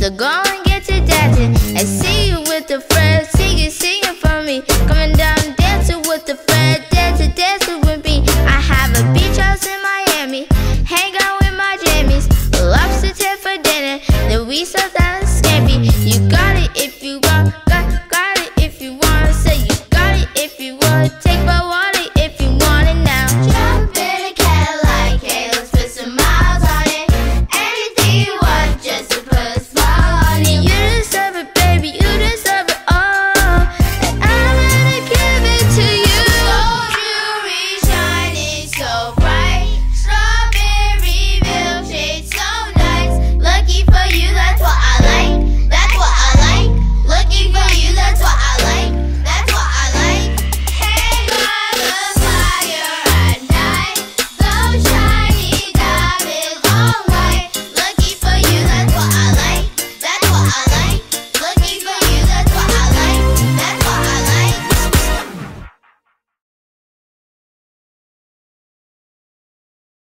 So go and get your daddy. I see you with the friends, you singing for me. Coming down.